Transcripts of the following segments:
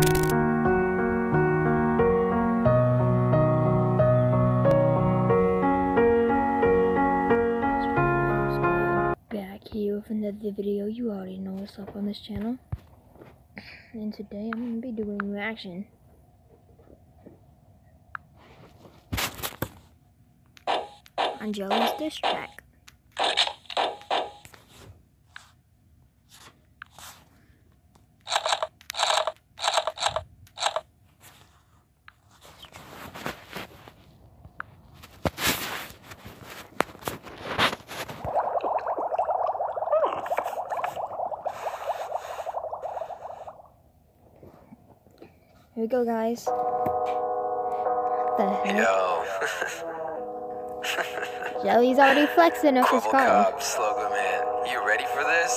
Back here with another video. You already know what's up on this channel. And today I'm gonna be doing reaction. On Jelly's diss track. Here we go, guys. What The heck? Yo. Jelly's already flexing with his car. Slogoman. You ready for this?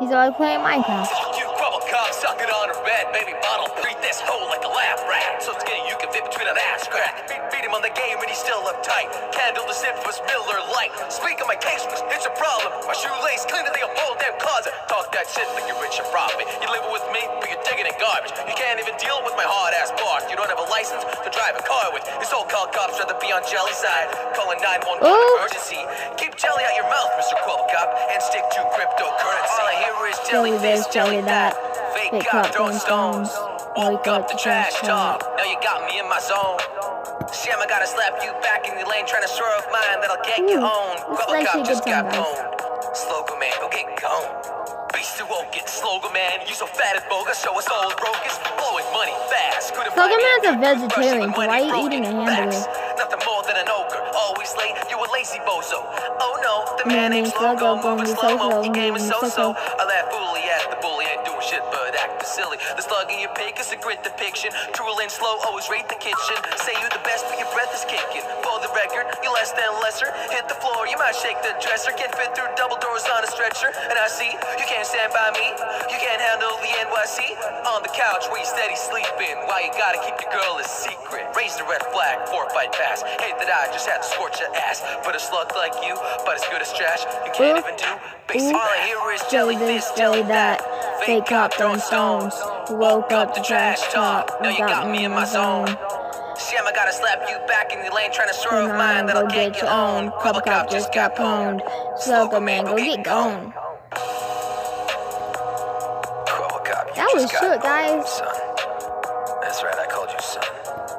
He's already playing Minecraft. You Kwebbelkop, suck it on her bed, baby bottle. Treat this hole like a lab rat. So skinny you can fit between an ass crack. Beat, beat him on the game and he's still uptight. Candle the infamous Miller Light. Speak of my case, it's a problem. My shoelace cleaner than a whole damn closet. Talk that shit like you're rich and profit. You living with me, You can't even deal with my hard ass bars. You don't have a license to drive a car with. Your so-called cops rather be on jelly side. Calling 911 Ooh. emergency. Keep jelly out your mouth, Mr. Kwebbelkop, and stick to cryptocurrency. All I hear is jelly Jelly this, this, jelly jelly that. that. Fake Fake cop cop throwing throwing stones. stones. Woke up the trash talk. Now you got me in my zone. Sham, I gotta slap you back in your lane, trying to swerve mine that'll get you Ooh, on. this Kwebbelkop just got song, guys. boned. Slogoman, go get gone. Beast won't get Slogoman. You so fat and bogus, show us old broken. Blowing money fast. Couldn't buy Slogan me Man's a vegetarian, so why are you eating a hamburger? Nothing more than an ogre. Always late, you a lazy bozo. Oh no, the Man named Slogo, Slogo, moving moving slow mo. so He slow, game is so The slug your pig is a grit depiction. And slow, always rate the kitchen. Say you the best, but your breath is kicking. For the record, you less than lesser. Hit the floor, you might shake the dresser. Can't fit through double doors on a stretcher. And I see you can't stand by me. You can't handle the NYC. On the couch where you steady sleeping. Why you gotta keep your girl a secret? Raise the red flag for a fight pass. Hate that I just had to scorch your ass. But a slug like you, but as good as trash, you can't Ooh. even do. Basic. Ooh. All I hear is Jelly jelly this, this, jelly jelly that. that. Fake cop throwing stones. Woke up the trash talk. Now you got me in my zone. Sham, I gotta slap you back in your lane, trying to swerve mine that'll get get your own. Kwebbelkop just got pwned. Slogoman, go get gone. Kwebbelkop, you That was just got short, owned, guys. Son. That's right, I called you son.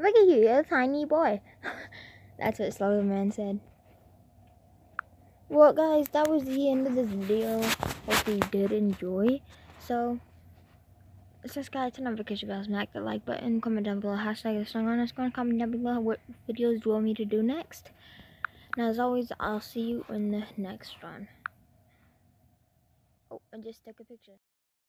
Look at you, you're a tiny boy. That's what Slogoman said. Well, guys, that was the end of this video. Hope you did enjoy. So, subscribe to notification bells, smack the like button, comment down below, hashtag the song on us, comment down below what videos do you want me to do next. And as always, I'll see you in the next one. Oh, and just take a picture.